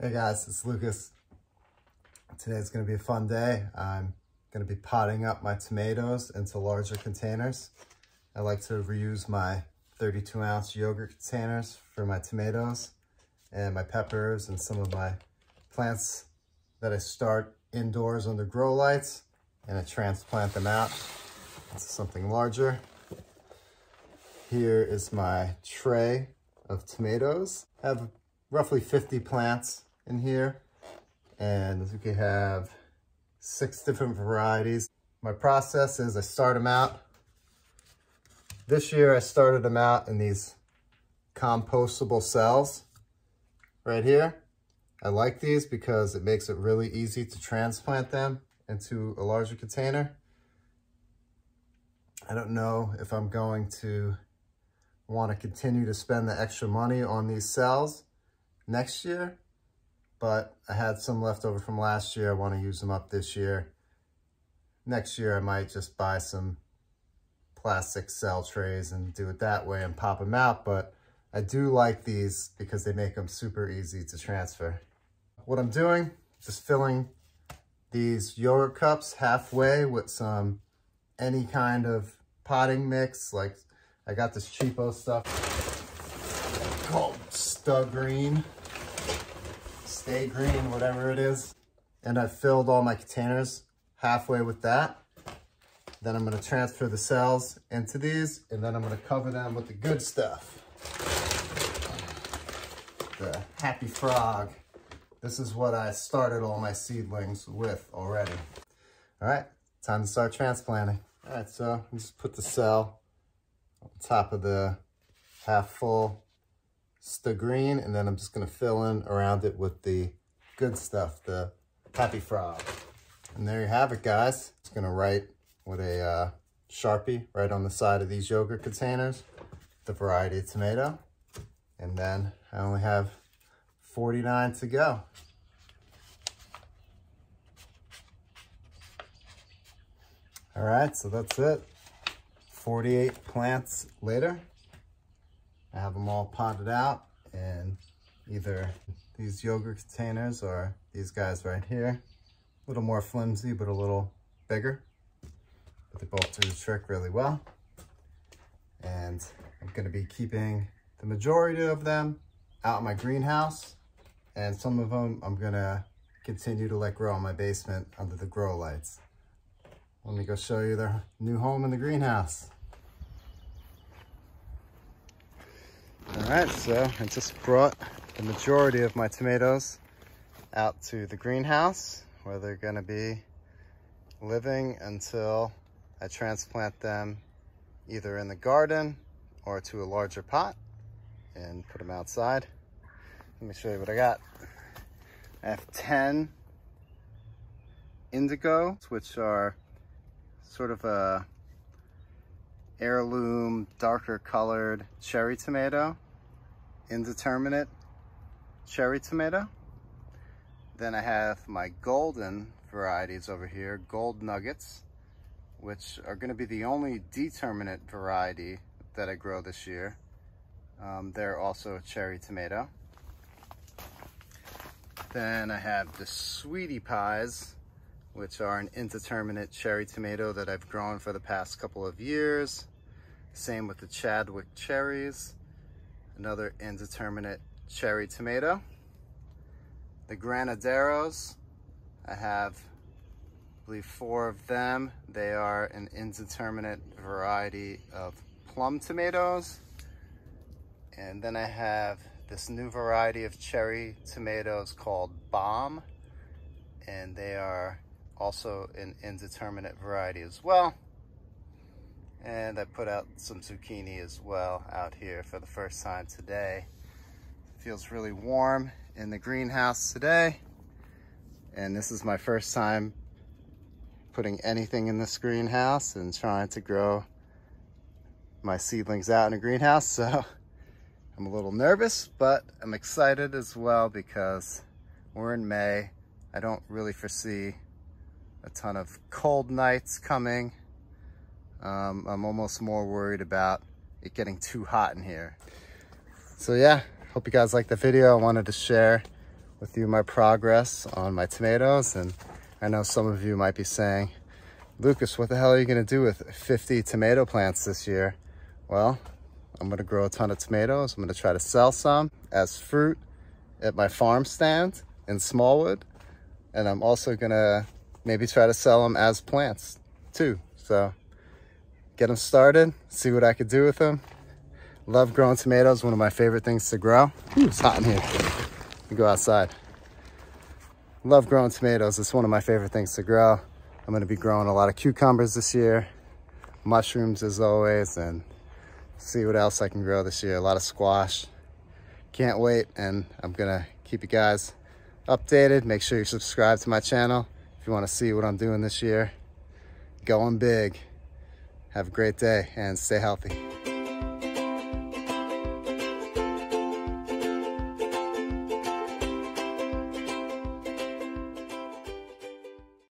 Hey guys, it's Lucas. Today's gonna be a fun day. I'm gonna be potting up my tomatoes into larger containers. I like to reuse my 32 ounce yogurt containers for my tomatoes and my peppers and some of my plants that I start indoors under grow lights and I transplant them out into something larger. Here is my tray of tomatoes. I have roughly 50 plants in here. And we can have six different varieties. My process is I start them out. This year I started them out in these compostable cells right here. I like these because it makes it really easy to transplant them into a larger container. I don't know if I'm going to want to continue to spend the extra money on these cells next year but I had some left over from last year. I want to use them up this year. Next year, I might just buy some plastic cell trays and do it that way and pop them out. But I do like these because they make them super easy to transfer. What I'm doing, just filling these yogurt cups halfway with some any kind of potting mix. Like I got this cheapo stuff called Stug Green. Stay Green, whatever it is. And I've filled all my containers halfway with that. Then I'm gonna transfer the cells into these and then I'm gonna cover them with the good stuff. The Happy Frog. This is what I started all my seedlings with already. All right, time to start transplanting. All right, so I'm just put the cell on top of the half full Stug Green, and then I'm just gonna fill in around it with the good stuff, the Happy Frog. And there you have it, guys. It's gonna write with a uh, Sharpie right on the side of these yogurt containers, the variety of tomato. And then I only have 49 to go. All right, so that's it. 48 plants later. I have them all potted out and either these yogurt containers or these guys right here. A little more flimsy, but a little bigger. But they both do the trick really well. And I'm gonna be keeping the majority of them out in my greenhouse. And some of them I'm gonna continue to let grow in my basement under the grow lights. Let me go show you their new home in the greenhouse. All right, so I just brought the majority of my tomatoes out to the greenhouse where they're gonna be living until I transplant them either in the garden or to a larger pot and put them outside. Let me show you what I got. I have 10 indigo, which are sort of a heirloom, darker colored cherry tomato, indeterminate cherry tomato. Then I have my golden varieties over here, gold nuggets, which are gonna be the only determinate variety that I grow this year. Um, they're also a cherry tomato. Then I have the sweetie pies, which are an indeterminate cherry tomato that I've grown for the past couple of years. Same with the Chadwick cherries, another indeterminate cherry tomato. The Granaderos, I have, I believe, four of them. They are an indeterminate variety of plum tomatoes. And then I have this new variety of cherry tomatoes called Bomb. And they are also an indeterminate variety as well. And I put out some zucchini as well out here for the first time today. It feels really warm in the greenhouse today. And this is my first time putting anything in this greenhouse and trying to grow my seedlings out in a greenhouse. So I'm a little nervous, but I'm excited as well because we're in May. I don't really foresee a ton of cold nights coming. Um, I'm almost more worried about it getting too hot in here. So yeah, hope you guys liked the video. I wanted to share with you my progress on my tomatoes. And I know some of you might be saying, Lucas, what the hell are you gonna do with 50 tomato plants this year? Well, I'm gonna grow a ton of tomatoes. I'm gonna try to sell some as fruit at my farm stand in Smallwood. And I'm also gonna maybe try to sell them as plants too. So get them started, see what I could do with them. Love growing tomatoes, one of my favorite things to grow. Ooh, it's hot in here. We go outside. Love growing tomatoes. It's one of my favorite things to grow. I'm gonna be growing a lot of cucumbers this year, mushrooms as always, and see what else I can grow this year. A lot of squash. Can't wait, and I'm gonna keep you guys updated. Make sure you subscribe to my channel if you wanna see what I'm doing this year. Going big. Have a great day and stay healthy.